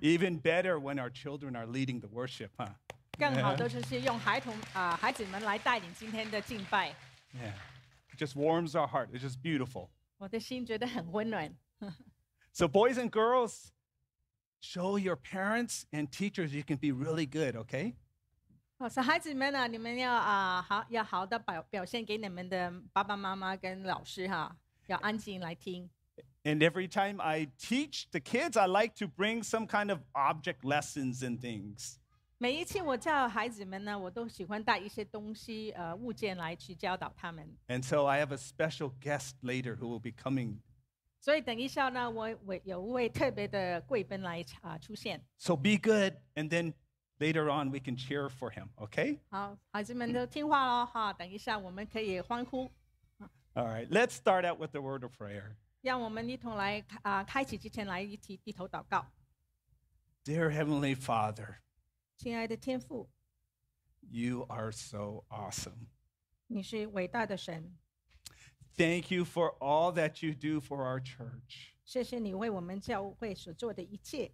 Even better when our children are leading the worship, huh? 更好的就是用孩童啊、孩子们来带领今天的敬拜， Yeah. It just warms our heart. It's just beautiful. 我的心觉得很温暖。 So, boys and girls, show your parents and teachers you can be really good, okay? 哦，所以孩子们呢、你们要啊、好要好的表表现给你们的爸爸妈妈跟老师哈，要安静来听。 And every time I teach the kids, I like to bring some kind of object lessons and things. 每一次我教孩子们呢，我都喜欢带一些东西呃物件来去教导他们。 And so I have a special guest later who will be coming. 所以等一下呢，我我有一位特别的贵宾来啊、出现。 So be good, and then later on we can cheer for him, okay? 好，孩子们都听话喽哈，等一下我们可以欢呼。 All right, let's start out with the word of prayer. 让我们一同来啊、开启之前来一起低头祷告。 Dear Heavenly Father, 亲爱的天父， you are so awesome. 你是伟大的神， Thank you for all that you do for our church. 谢谢你为我们教会所做的一切。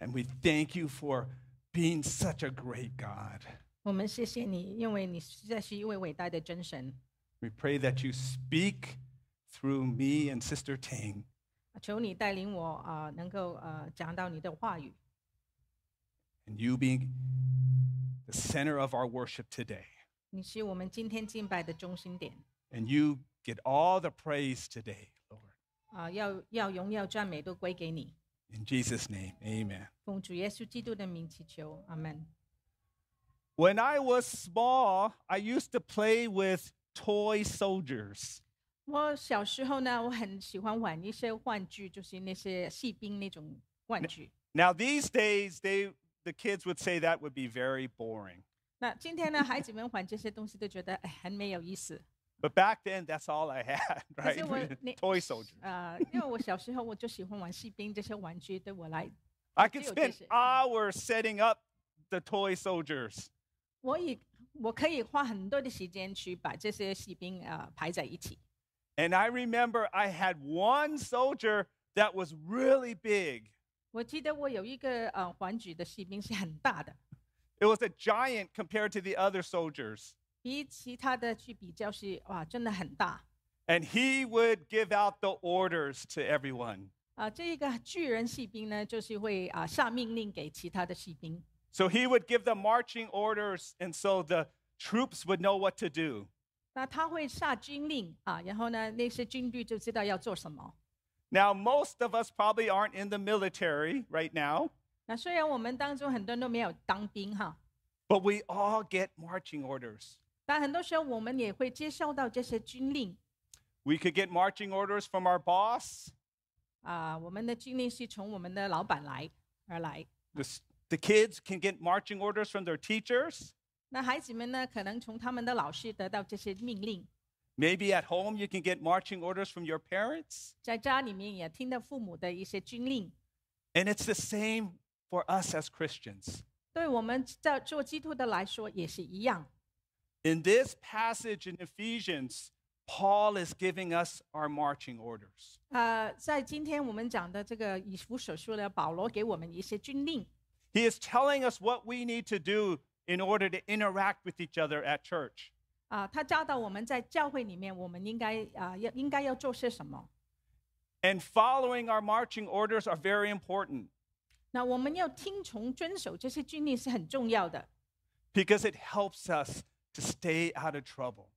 And we thank you for being such a great God. 我们谢谢你，因为你实在是一位伟大的真神。 We pray that you speak through me and Sister Ting. 求你带领我啊、能够呃讲到你的话语， and you being the center of our worship today. 你是我们今天敬拜的中心点 And you get all the praise today, Lord. 啊、要要荣耀赞美都归给你。 In Jesus' name, amen. 奉主耶稣基督的名祈求，阿门。 When I was small, I used to play with toy soldiers. 我小时候呢，我很喜欢玩一些玩具，就是那些士兵那种玩具。Now, these days, they, the kids would say that would be very boring. 那今天呢，孩子们玩这些东西都觉得哎很没有意思。But back then, that's all I had, 可是 right? toy soldiers. 呃，因为我小时候我就喜欢玩士兵这些玩具，对我来，I could 只有 spend hours setting up the toy soldiers. 我以我可以花很多的时间去把这些士兵呃排在一起。And I remember I had one soldier that was really big. 我记得我有一个呃玩具的戏兵是很大的， It was a giant compared to the other soldiers. 比其他的去比较是哇真的很大。 And he would give out the orders to everyone. 啊、这一个巨人戏兵呢，就是会啊、下命令给其他的戏兵。 So he would give them marching orders, and so the troops would know what to do. 那他会下军令啊，然后呢，那些军队就知道要做什么。 Now, most of us probably aren't in the military right now, 那虽然我们当中很多人都没有当兵哈， but we all get marching orders. 但很多时候我们也会接受到这些军令 We could get marching orders from our boss. 啊，我们的军令是从我们的老板来而来。 The, s- the kids can get marching orders from their teachers. 那孩子们呢，可能从他们的老师得到这些命令， Maybe at home you can get marching orders from your parents. 在家里面也听到父母的一些军令。 And it's the same for us as Christians. 对我们在做基督的来说也是一样。 In this passage in Ephesians, Paul is giving us our marching orders. 呃，在今天我们讲的这个以弗所书呢，保罗给我们一些军令， He is telling us what we need to do in order to interact with each other at church. 啊、他教导我们在教会里面，我们应该啊、要应该要做些什么。 And following our marching orders are very important 那我们要听从遵守这些军令是很重要的 because it helps us to stay out of trouble.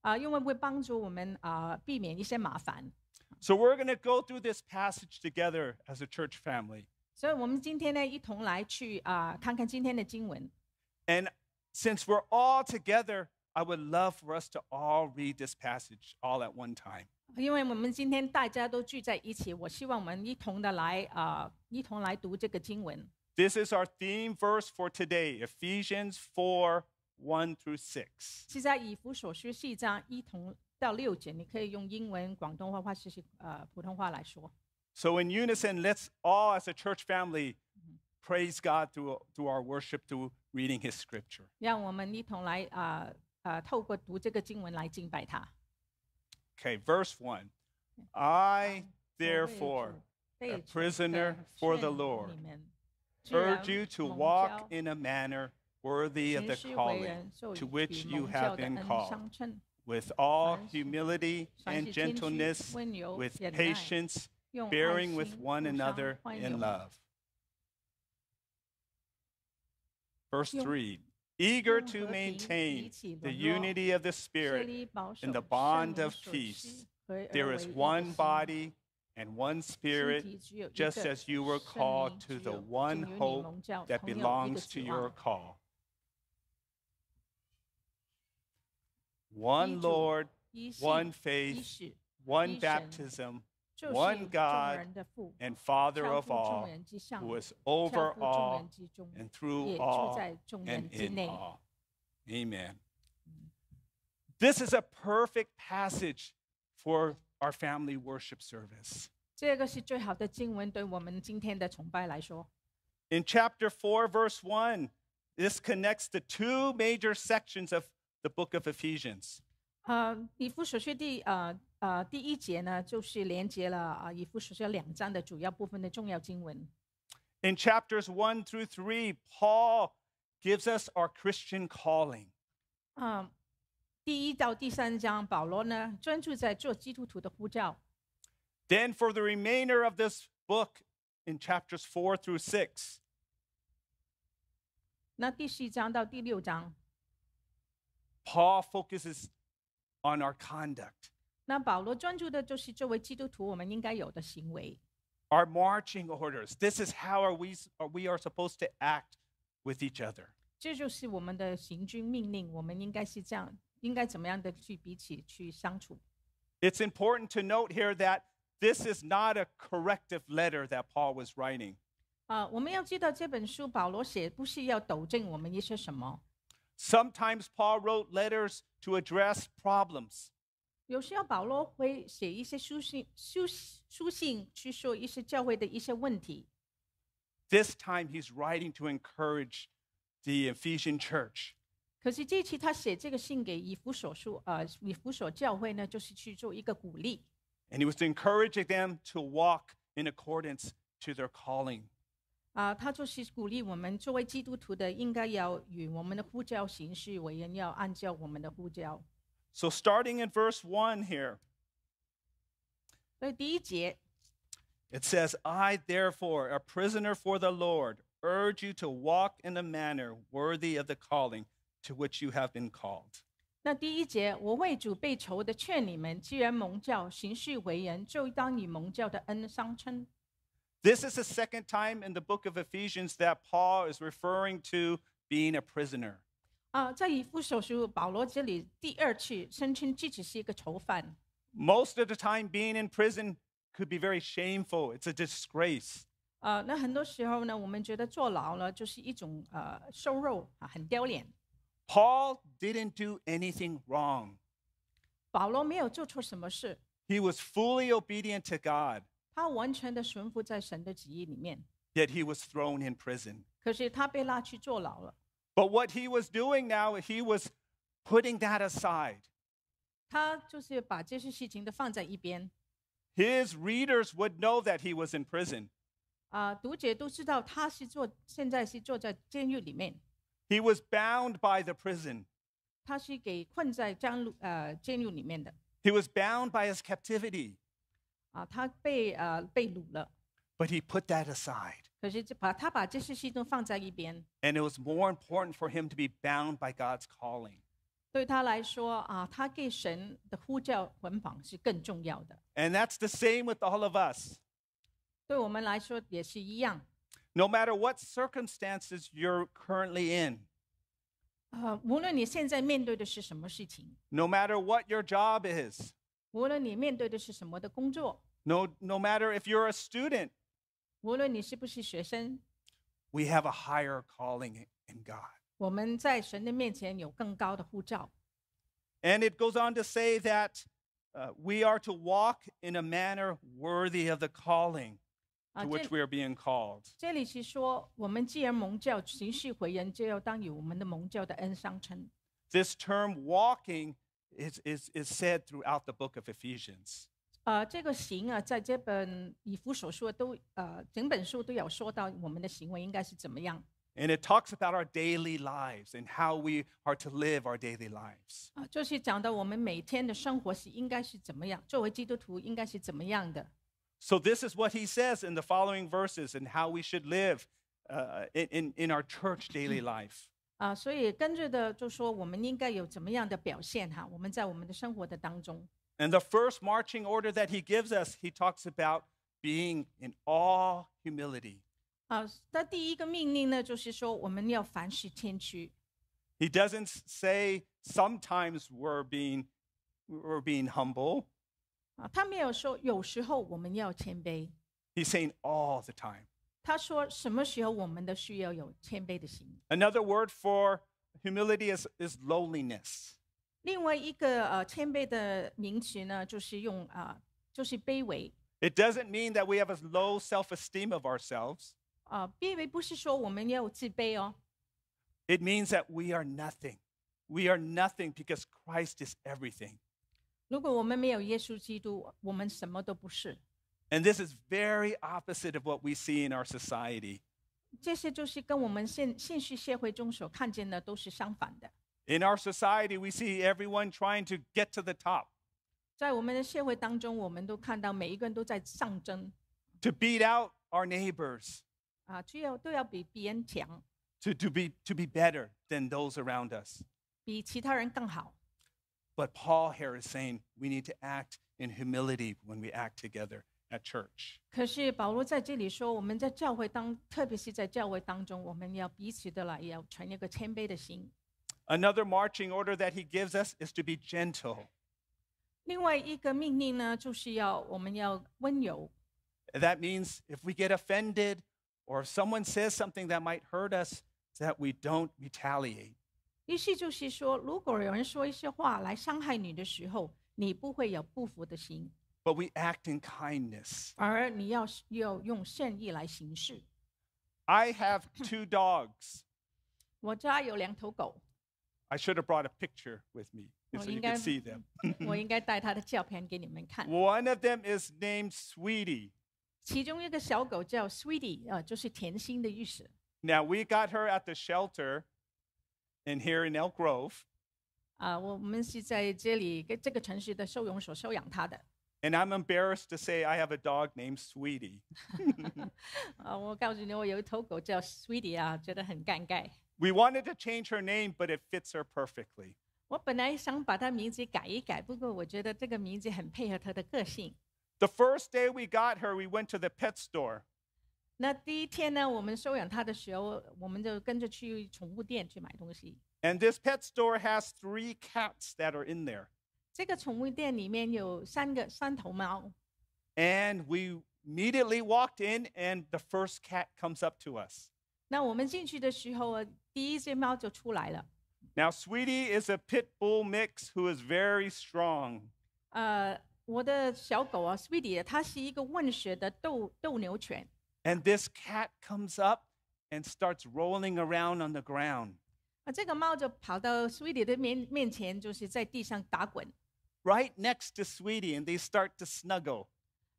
啊、因为会帮助我们啊、避免一些麻烦。 So we're going to go through this passage together as a church family. 所以我们今天呢，一同来去啊、看看今天的经文。 And since we're all together, I would love for us to all read this passage all at one time. 因为我们今天大家都聚在一起，我希望我们一同的来啊、一同来读这个经文。 This is our theme verse for today Ephesians 4 1 through 6. 是在以弗所书四章一同到六节，你可以用英文、广东话或是是呃普通话来说。 So, in unison, let's all, as a church family, praise God through, through our worship, through reading His scripture. 让我们一同来啊啊、透过读这个经文来敬拜他。 Okay, verse 1. I, therefore, 被 a 主 prisoner 的 for the 劝 Lord, 你们 既然 urge you to 蒙 walk 召 in a manner worthy of 行 the 事为 calling 人，受 to 以 which 与 you 蒙 have 召的 been 恩 called, 相称， with all 凡事 humility 凡 and 事谦虚 gentleness, 温柔 with 忍耐 patience, 用爱 bearing with 心 one 互相 another 宽 in 容。 love. Verse 3 Eager to maintain the unity of the Spirit in the bond of peace. There is one body and one Spirit, just as you were called to the one hope that belongs to your call. One Lord, one faith, one baptism one God and Father of all, who is was over all and through all and in all. Amen. This is a perfect passage for our family worship service. In chapter 4, verse 1, this connects the two major sections of the book of Ephesians. 呃，以弗所书第呃呃第一节呢，就是连接了啊以弗所书两章的主要部分的重要经文。 In chapters 1 through 3, Paul gives us our Christian calling. 嗯，第一到第三章，保罗呢专注在做基督徒的呼召。 Then, for the remainder of this book, in chapters 4 through 6, 那第四章到第六章， Paul focuses on our conduct, 那保罗专注的就是作为基督徒我们应该有的行为。 our marching orders. This is how are we, are we are supposed to act with each other. 这就是我们的行军命令，我们应该是这样，应该怎么样的去彼此去相处。 It's important to note here that this is not a corrective letter that Paul was writing. 啊、我们要知道这本书保罗写不是要纠正我们一些什么， Sometimes Paul wrote letters to address problems. 有时候保罗会写一些书信、书书信去说一些教会的一些问题。 This time he's writing to encourage the Ephesian church. 可是这期他写这个信给以弗所书，呃，以弗所教会呢，就是去做一个鼓励， And he was encouraging them to walk in accordance to their calling. 啊、他就是鼓励我们作为基督徒的，应该要与我们的呼召行事为人，要按照我们的呼召。 So, starting in verse 1 here, 所以第一节， it says, I, therefore, a prisoner for the Lord, urge you to walk in a manner worthy of the calling to which you have been called. 那第一节，我为主被囚的劝你们，既然蒙召行事为人，就当以蒙召的恩相称。 This is the second time in the book of Ephesians that Paul is referring to being a prisoner. 啊、在以弗所书，保罗这里第二次声称自己是一个囚犯。 Most of the time, being in prison could be very shameful, it's a disgrace. 呃，那很多时候呢，我们觉得坐牢呢就是一种呃受肉啊，很丢脸。 Paul didn't do anything wrong. 保罗没有做错什么事， He was fully obedient to God, 他完全的顺服在神的旨意里面。 yet he was thrown in prison. 可是他被拉去坐牢了， But what he was doing now, he was putting that aside. 他就是把这些事情都放在一边。 His readers would know that he was in prison. 啊、读者都知道他是坐，现在是坐在监狱里面， He was bound by the prison. 他是给困在监狱呃监狱里面的。 He was bound by his captivity. 啊，他被呃被掳了， But he put that aside. 可是这把他把这些事都放在一边， And it was more important for him to be bound by God's calling. 对他来说啊，他给神的呼叫捆绑是更重要的。 And that's the same with all of us. 对我们来说也是一样。 No matter what circumstances you're currently in, 呃，无论你现在面对的是什么事情， no matter what your job is, 无论你面对的是什么的工作， no, no matter if you're a student, 无论你是不是学生， we have a higher calling in God. 我们在神的面前有更高的呼召。 And it goes on to say that uh, we are to walk in a manner worthy of the calling 啊， to 这 which we are being called. 这里是说，我们既然蒙召，行事为人，就要当以我们的蒙召的恩相称。 This term walking is, is, is said throughout the book of Ephesians. 呃，这个行啊，在这本以弗所书都呃整本书都有说到我们的行为应该是怎么样 And it talks about our daily lives and how we are to live our daily lives. 啊，就是讲到我们每天的生活是应该是怎么样，作为基督徒应该是怎么样的。 So, this is what he says in the following verses and how we should live uh, in, in, in our church daily life. 啊，所以跟着的就说我们应该有怎么样的表现哈？我们在我们的生活的当中， And the first marching order that he gives us, he talks about being in all humility. 啊，他第一个命令呢，就是说我们要凡事谦虚 He doesn't s- say sometimes we're being, we're being humble. 啊，他没有说有时候我们要谦卑， He's saying all the time. 他说什么时候我们都需要有谦卑的心。 Another word for humility is, is lowliness. 另外一个呃谦卑的名词呢，就是用啊、就是卑微 It doesn't mean that we have a low self esteem of ourselves. 啊、卑微不是说我们要自卑哦， It means that we are nothing. We are nothing because Christ is everything. 如果我们没有耶稣基督，我们什么都不是。 And this is very opposite of what we see in our society. 这些就是跟我们现现实社会中所看见的都是相反的。 In our society, we see everyone trying to get to the top, 在我们的社会当中，我们都看到每一个人都在上争 to beat out our neighbors, 啊，只有都要比别人强， to, to, be, to be better than those around us. 比其他人更好。 But Paul here is saying we need to act in humility when we act together at church. 可是保罗在这里说，我们在教会当，特别是在教会当中，我们要彼此的来，要存一个谦卑的心。 Another marching order that he gives us is to be gentle. 另外一个命令呢，就是要我们要温柔。 That means if we get offended or if someone says something that might hurt us, that we don't retaliate. 意思就是说，如果有人说一些话来伤害你的时候，你不会有不服的心， but we act in kindness. 而你要要用善意来行事。 I have two dogs. 我家有两头狗， I should have brought a picture with me Oh, so you you could got- see them. 我应该带它的照片给你们看。 One of them is named Sweetie. 其中一个小狗叫 Sweetie，呃，就是甜心的意思。 Now, we got her at the shelter in here in Elk Grove, 啊、我们是在这里跟这个城市的收容所收养它的。 and I'm embarrassed to say I have a dog named Sweetie. 啊、我告诉你，我有一头狗叫 Sweetie 啊，觉得很尴尬。 We wanted to change her name, but it fits her perfectly. 我本来想把它名字改一改，不过我觉得这个名字很配合它的个性。 The first day we got her, we went to the pet store. 那第一天呢，我们收养它的时候，我们就跟着去宠物店去买东西。 And this pet store has three cats that are in there. 这个宠物店里面有三个三头猫， And we immediately walked in, and the first cat comes up to us. 那我们进去的时候啊，第一只猫就出来了。 Now, Sweetie is a pit bull mix who is very strong. 呃，我的小狗啊，Sweetie，它是一个混血的斗斗牛犬。 And this cat comes up and starts rolling around on the ground. 啊，这个猫就跑到 Sweetie 的面面前，就是在地上打滚。 right next to Sweetie, and they start to snuggle.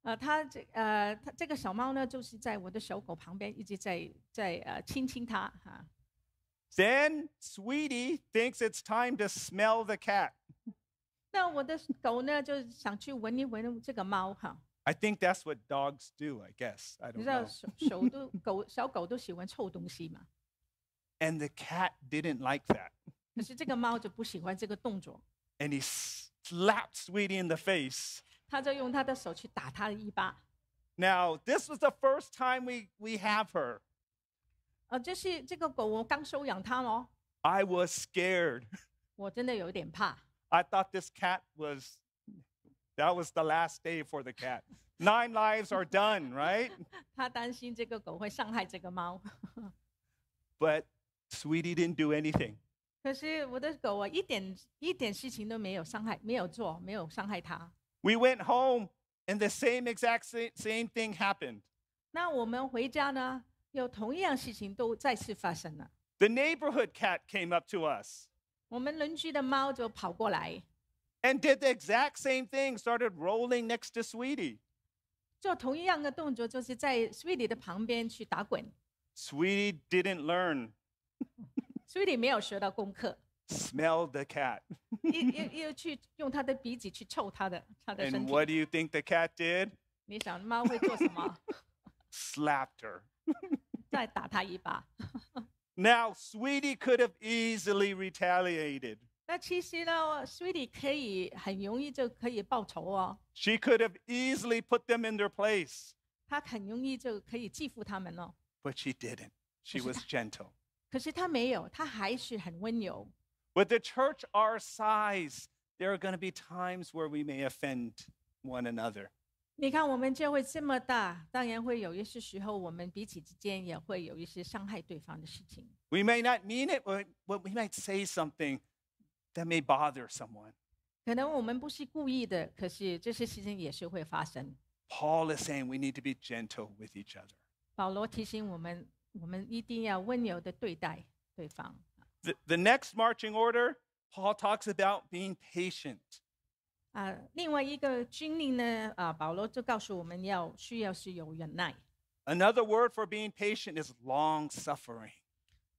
呃，它这呃，它这个小猫呢，就是在我的小狗旁边，一直在在呃亲亲它哈。 Then Sweetie thinks it's time to smell the cat. 那我的狗呢，就想去闻一闻这个猫哈。 I think that's what dogs do, I guess. I 你 don't 知道 know. 手手都狗小狗都喜欢臭东西嘛， And the cat didn't like that. 可是这个猫就不喜欢这个动作， And he slapped Sweetie in the face. 它就用它的手去打它的一巴。 Now, this was the first time we, we have her. 呃，就是这个狗我刚收养它哦， I was scared. 我真的有点怕。 I thought this cat was, that was the last day for the cat. Nine lives are done, right? 他担心这个狗会伤害这个猫， But Sweetie didn't do anything. 可是我的狗啊，一点一点事情都没有伤害，没有做，没有伤害它。 We went home, and the same exact same, same thing happened. 那我们回家呢，有同样事情都再次发生了。 The neighborhood cat came up to us. 我们邻居的猫就跑过来， and did the exact same thing, started rolling next to Sweetie. 做同一样的动作，就是在 Sweetie 的旁边去打滚。 Sweetie didn't learn. Sweetie 没有学到功课， Smelled the cat. 又又又去用他的鼻子去臭他的他的身 And 体。 what do you think the cat did? 你想猫会做什么？ Slapped her. 再打他一把。 Now, Sweetie could have easily retaliated. 那其实呢，Sweetie 可以很容易就可以报仇哦， She could have easily put them in their place, 他很容易就可以欺负他们哦。 but she didn't. She Yes, was gentle. 可是他没有，他还是很温柔。 With the church our size, there are going to be times where we may offend one another. 你看，我们教会这么大，当然会有一些时候，我们彼此之间也会有一些伤害对方的事情。 We may not mean it, but but we might say something that may bother someone. 可能我们不是故意的，可是这些事情也是会发生。 Paul is saying we need to be gentle with each other. 保罗提醒我们， 我们一定要温柔的对待对方。 The, the next marching order, Paul talks about being patient. 啊，另外一个军令呢，啊，保罗就告诉我们要需要是有忍耐。 Another word for being patient is long suffering.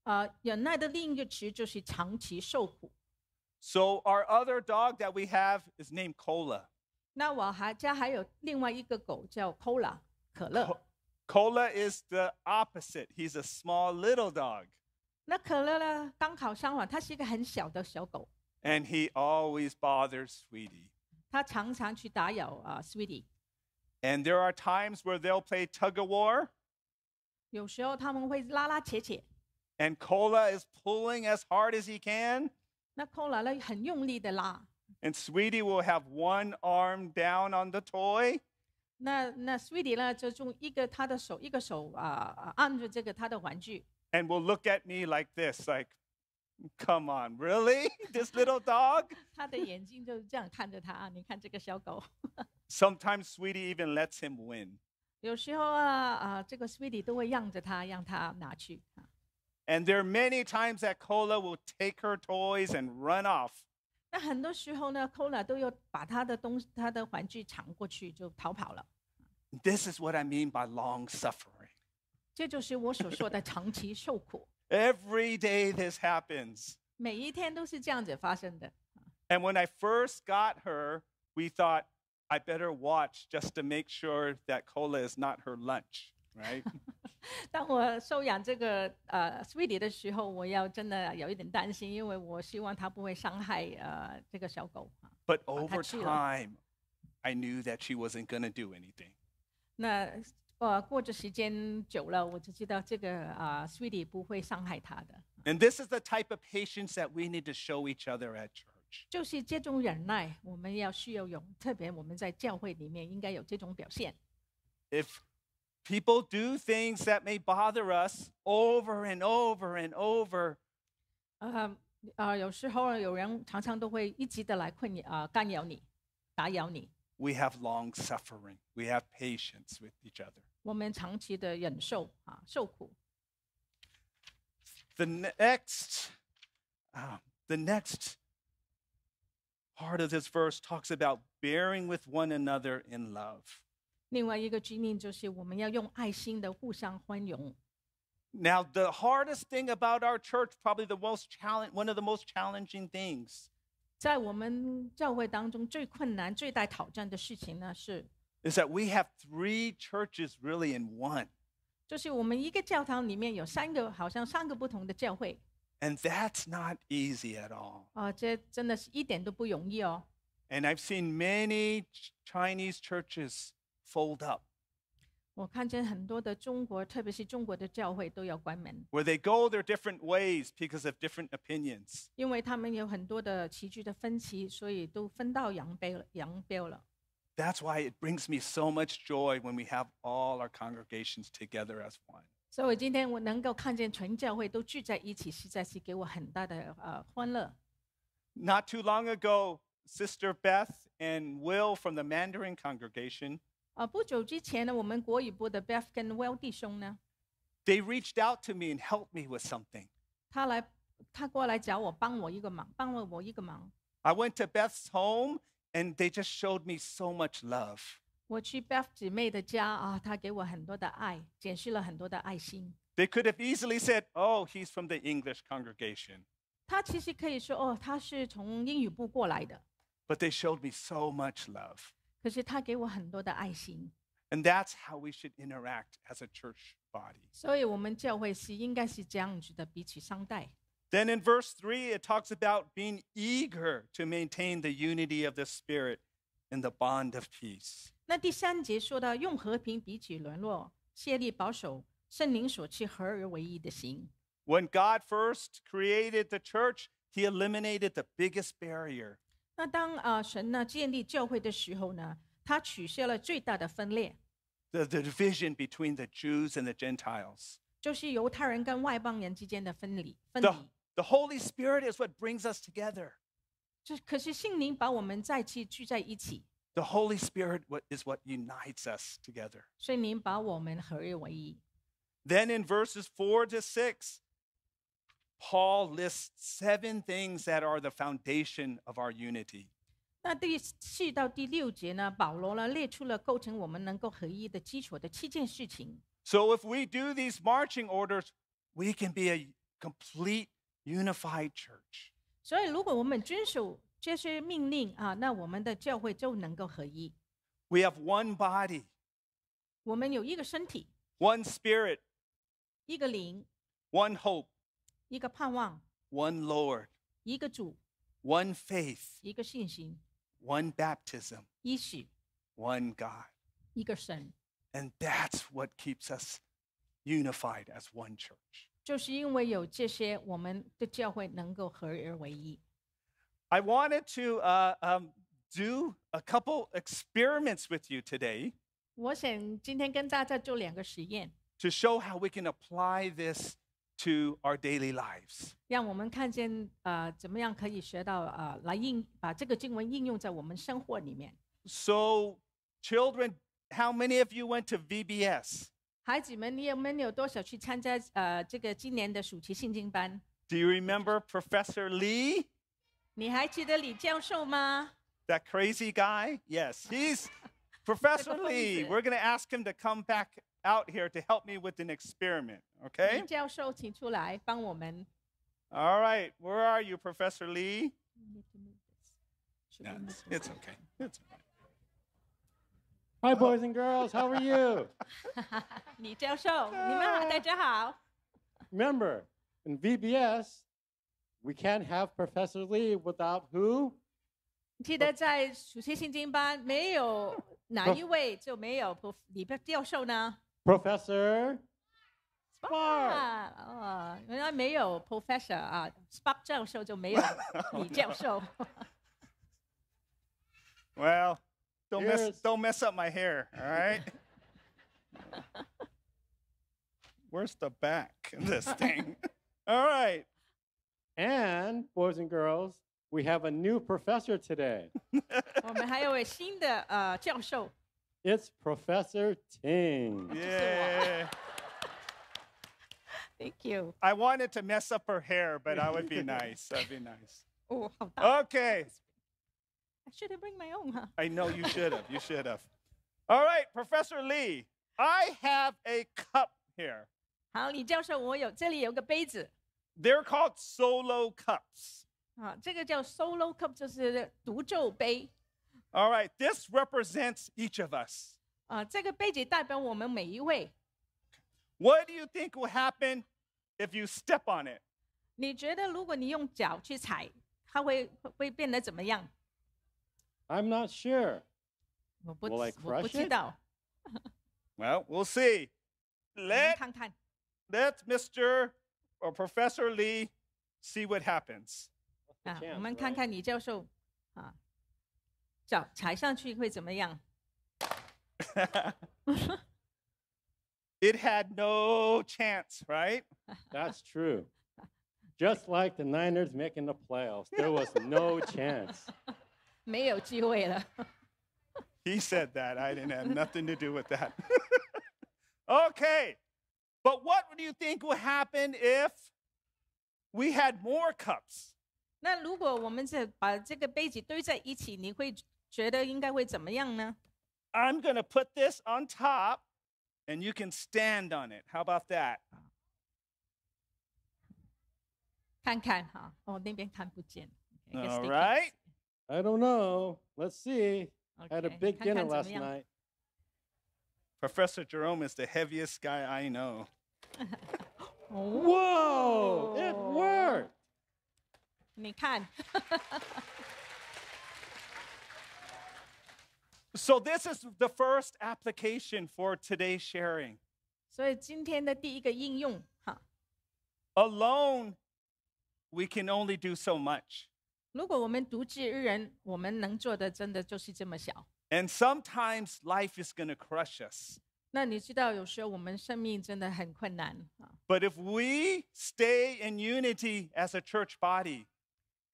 啊，忍耐的另一个词就是长期受苦。 So our other dog that we have is named Cola. 那我还家还有另外一个狗叫 Cola 可乐。 Co- Cola is the opposite. He's a small little dog. 那可乐呢，刚好相反，它是一个很小的小狗， And he always bothers Sweetie. 它常常去打扰啊、Sweetie。 And there are times where they'll play tug of war, 有时候他们会拉拉扯扯， and Cola is pulling as hard as he can, 那 Cola 呢很用力的拉， and Sweetie will have one arm down on the toy, 那那 Sweetie 呢就用一个他的手一个手啊、啊按着这个他的玩具， and will look at me like this, like, come on, really? This little dog? 他的眼睛就这样看着他啊，你看这个小狗。 Sometimes Sweetie even lets him win. 有时候啊啊，这个 Sweetie 都会让着他，让他拿去啊。 And there are many times that Cola will take her toys and run off. 那很多时候呢，Cola 都要把他的东他的玩具抢过去就逃跑了。 This is what I mean by long suffering. 这就是我所说的长期受苦， Every day this happens. 每一天都是这样子发生的。 And when I first got her, we thought, I better watch just to make sure that cola is not her lunch, right? 当我收养这个呃 Sweetie 的时候，我要真的有一点担心，因为我希望它不会伤害呃这个小狗啊。 but over touchy, though. time, I knew that she wasn't going to do anything. 那呃过着时间久了，我就知道这个啊、Sweetie 不会伤害它的。 And this is the type of patience that we need to show each other at church. 就是这种忍耐，我们要需要有，特别我们在教会里面应该有这种表现。 If people do things that may bother us over and over and over, 呃呃，有时候有人常常都会一直的来困扰啊、干扰你，打扰你。 we have long suffering. We have patience with each other. 我们长期的忍受啊，受苦。 The next, uh, the next part of this verse talks about bearing with one another in love. 另外一个经命就是我们要用爱心的互相宽容。 Now, the hardest thing about our church, probably the most challenge, one of the most challenging things, 在我们教会当中最困难、最大挑战的事情呢，是 is that we have three churches really in one. 就是我们一个教堂里面有三个，好像三个不同的教会 And that's not easy at all. 啊、这真的是一点都不容易哦。 And I've seen many Ch- Chinese churches fold up 我看见很多的中国，特别是中国的教会都要关门， where they go their different ways because of different opinions. 因为他们有很多的崎岖的分歧，所以都分道扬镳了，扬镳了。 That's why it brings me so much joy when we have all our congregations together as one. 所以今天我能够看见全教会都聚在一起，实在是给我很大的呃欢乐。 Not too long ago, Sister Beth and Will from the Mandarin congregation, 啊、不久之前呢，我们国语部的 Beth 跟 Well 弟兄呢， they reached out to me and helped me with something. 他来他过来找我，帮我一个忙，帮了我一个忙。 I went to Beth's home and they just showed me so much love. 我去 Beth 姊妹的家啊，她给我很多的爱，展示了很多的爱心。 They could have easily said, Oh, he's from the English congregation. 她其实可以说哦，她是从英语部过来的， But they showed me so much love. 可是她给我很多的爱心。 And that's how we should interact as a church body. 所以，我们教会是应该是这样子的，彼此相待。 Then in verse 3, it talks about being eager to maintain the unity of the Spirit in the bond of peace. 那第三节说到用和平彼此联络，竭力保守圣灵所赐合而为一的心。 When God first created the church, he eliminated the biggest barrier. 那当啊、呃神呢建立教会的时候呢，他取消了最大的分裂， the, the division between the Jews and the Gentiles. 就是犹太人跟外邦人之间的分离分 The, 离。 the Holy Spirit is what brings us together. 就可是圣灵把我们再次聚在一起， The Holy Spirit what- is what unites us together. 圣灵把我们合而为一。 Then in verses 4 to 6, Paul lists seven things that are the foundation of our unity. 那第四到第六节呢，保罗呢列出了构成我们能够合一的基础的七件事情。 So if we do these marching orders, we can be a complete unified church. 所以，如果我们遵守这些命令啊，那我们的教会就能够合一。 We have one body, 我们有一个身体， one spirit, 一个灵， one hope, 一个盼望， one Lord, 一个主， one faith, 一个信心， one baptism, 一许， one God. 一个神。 And that's what keeps us unified as one church. 就是因为有这些，我们的教会能够合而为一。 I wanted to uh, um, do a couple experiments with you today 我想今天跟大家做两个实验， to show how we can apply this to our daily lives. 让我们看见呃怎么样可以学到呃来应把这个经文应用在我们生活里面。 So, children, how many of you went to VBS? 孩子们，你有没有多少去参加呃这个今年的暑期信经班？ Do you remember Professor Lee? 你还记得李教授吗？ That crazy guy? Yes, he's Professor Like a Lee. loser. We're going to ask him to come back out here to help me with an experiment, 李 okay? 教授，请出来帮我们。 All right, where are you, Professor Lee? Should No, we move it's, this it's okay. It's okay. Hi, boys and girls. How are you? 李教授，你们好，大家好。 Remember, in VBS, we can't have Professor Lee without who? 记得在暑期信经班没有哪一位就没有 Prof- 李教授呢？ Professor Spark. 啊，哦，原来没有 Professor 啊，Spark 教授就没有李教授。 Well, don't mess, Here's- don't mess up my hair, all right? Where's the back of this thing? all right. And, boys and girls, we have a new professor today. 我们还有位新的呃教授， It's Professor Ting. Yeah. Thank you。 I wanted to mess up her hair, but I would be nice. That'd be nice. 哦，好大。 Okay. I should bring my own 哈。 I know you should have. You should have. All right, Professor Lee, I have a cup here. 好，李教授，我有这里有个杯子 They're called solo cups. 啊，这个叫 solo cup，就是独奏杯 All right, this represents each of us. 啊，这个杯子代表我们每一位。 What do you think will happen if you step on it? 你觉得如果你用脚去踩，它会会会变得怎么样？ I'm not sure. 我不 Will I 我不 crush 知 it？道， Well, we'll see. 我们 Let 看看。 let Mr. or Professor Lee see what happens. 啊， chance, 我们看 right? 看李教授啊， 脚踩上去会怎么样？ it had no chance, right? That's true. Just like the Niners making the playoffs, there was no chance. 没有机会了。 He said that. I didn't have nothing to do with that. okay. But what do you think would happen if we had more cups? 那如果我们这把这个杯子堆在一起，你会 觉得应该会怎么样呢？ I'm going to put this on top and you can stand on it. How about that? 看看哈，哦，那边看不见。Okay, I guess All they can't right. see. I don't know. Let's see. I had a Okay, big 看 dinner 看怎 last 么样 night. Professor Jerome is the heaviest guy I know. 哦， Whoa! It worked. 你看， So, this is the first application for today's sharing. 所以今天的第一个应用哈， Alone, we can only do so much. 如果我们独自一人，我们能做的真的就是这么小。 And sometimes life is going to crush us. 那你知道，有时候我们生命真的很困难啊。 But if we stay in unity as a church body,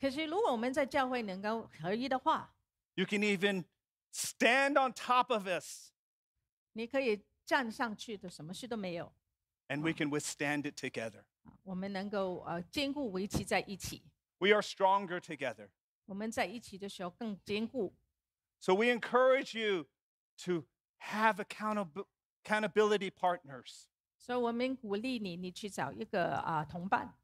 可是如果我们在教会能够合一的话， you can even stand on top of us 你可以站上去的，什么事都没有 and we can withstand it together. 啊。我们能够呃坚固维持在一起， We are stronger together. 我们在一起的时候更坚固。 So we encourage you to have accountab- accountability partners. 所以我们鼓励你，你去找一个啊、同伴，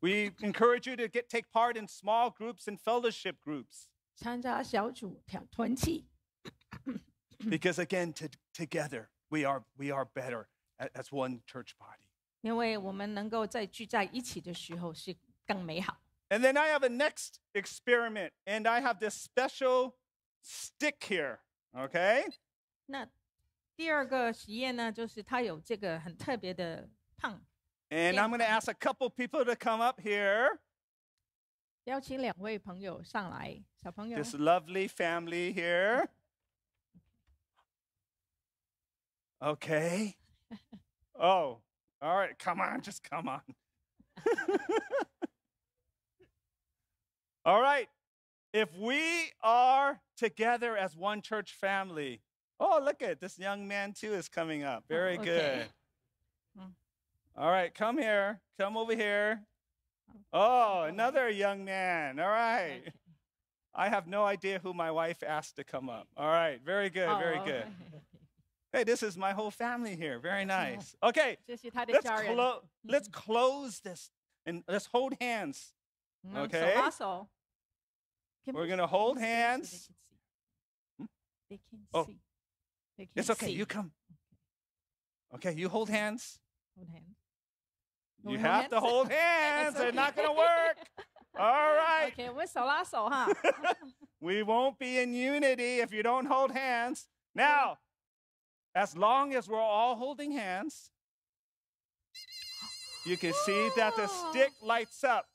We encourage you to get take part in small groups and fellowship groups 参加小组团团契， because again to, together we are we are better a- as one church body. 因为我们能够在聚在一起的时候是更美好。 And then I have a next experiment and I have this special stick here, okay? 那第二个实验呢，就是它有这个很特别的胖， And Yeah. I'm going to ask a couple people to come up here. 邀请两位朋友上来，小朋友， This lovely family here. Okay. Oh, all right. Come on. Just come on. all right. If we are together as one church family, oh, look at this young man too is coming up. Very okay. good. Mm. All right. Come here. Come over here. Oh, another young man. All right. Okay. I have no idea who my wife asked to come up. All right, very good, very Oh, good. okay. Hey, this is my whole family here. Very nice. Okay. Let's, clo- let's close this and let's hold hands. Okay. We're going to hold hands. Hmm? They can oh, see. Can it's okay. See. You come. Okay, you hold hands. Hold hands. You hold have hands? to hold hands. okay. They're not going to work. All right. Okay, we're so lasso, huh? we won't be in unity if you don't hold hands. Now, as long as we're all holding hands, you can see that the stick lights up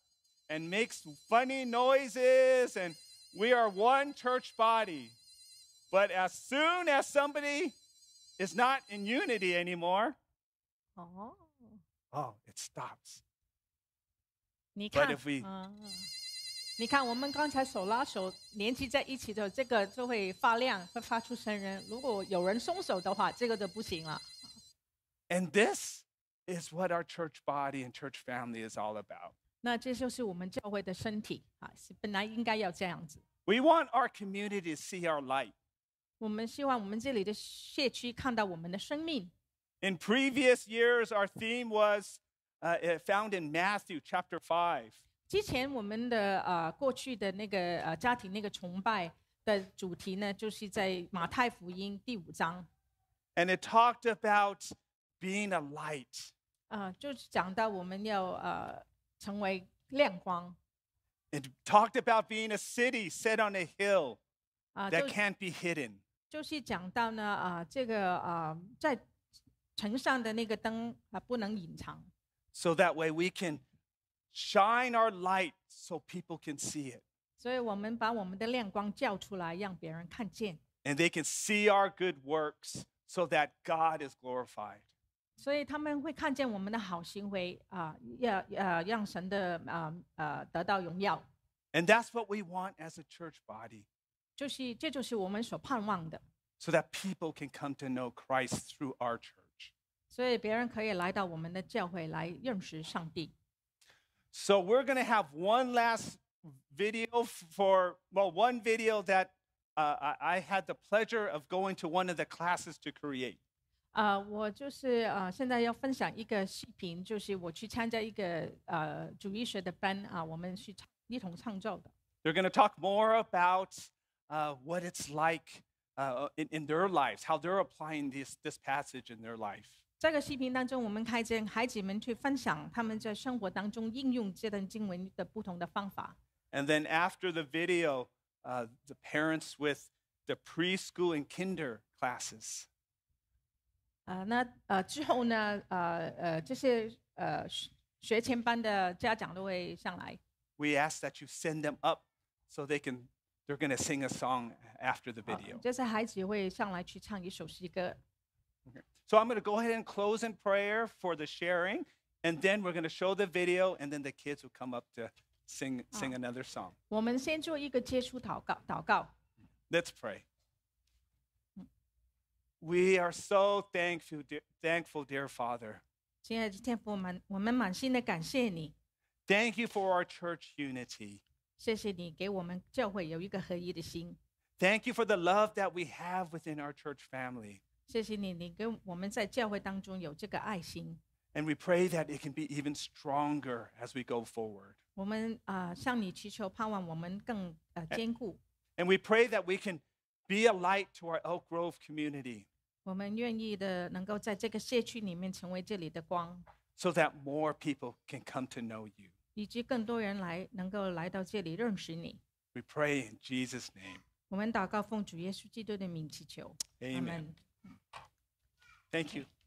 and makes funny noises, and we are one church body. But as soon as somebody is not in unity anymore, oh, oh it stops. 你看，but if we, uh. 你看我们刚才手拉手连接在一起的，这个就会发亮，会发出声音。如果有人松手的话，这个就不行了。 And this is what our church body and church family is all about. 那这就是我们教会的身体啊，是本来应该要这样子。 We want our community to see our light. 我们希望我们这里的社区看到我们的生命。 In previous years, our theme was uh, uh, found in Matthew chapter 5. 之前我们的呃过去的那个呃家庭那个崇拜的主题呢，就是在马太福音第五章， And it talked about being a light. 呃，就是讲到我们要呃成为亮光 It talked about being a city set on a hill 啊、 that 就 can't be hidden. 就是讲到呢啊、这个啊、在城上的那个灯啊、不能隐藏， So that way we can shine our light so people can see it. 所以我们把我们的亮光叫出来，让别人看见。 And they can see our good works so that God is glorified. 所以他们会看见我们的好行为啊、要呃让神的啊呃得到荣耀， And that's what we want as a church body 就是这就是我们所盼望的。 so that people can come to know Christ through our church. 所以别人可以来到我们的教会来认识上帝。 So we're going to have one last video for, well, one video that uh, I, I had the pleasure of going to one of the classes to create. 呃，我就是呃，现在要分享一个视频，就是我去参加一个呃主义学的班啊，我们去创一同创造的。 They're going to talk more about uh, what it's like uh, in, in their lives, how they're applying this, this passage in their life. 这个视频当中，我们看见孩子们去分享他们在生活当中应用这段经文的不同的方法。And then after the video, uh, the parents with the preschool and kinder classes 啊，那呃之后呢，呃呃这些呃学学前班的家长都会上来。we ask that you send them up so they can they're going to sing a song after the 呃 video 这些孩子会上来去唱一首诗歌。so i'm going to go ahead and close in prayer for the sharing and then we're going to show the video and then the kids will come up to sing sing another song 我们先做一个接触祷告，祷告。 let's pray we are so thankful dear, thankful dear father 亲爱的天父，我们我们满心的感谢你， thank you for our church unity 谢谢你给我们教会有一个合一的心， thank you for the love that we have within our church family 谢谢你，你跟我们在教会当中有这个爱心。 and we pray that it can be even stronger as we go forward 我们啊、向你祈求，盼望我们更呃坚固。 And we pray that we can be a light to our Elk Grove community 我们愿意的能够在这个社区里面成为这里的光， so that more people can come to know you. 以及更多人来能够来到这里认识你。 We pray in Jesus' name. 我们祷告，奉主耶稣基督的名祈求，阿 Amen. 门。Thank you.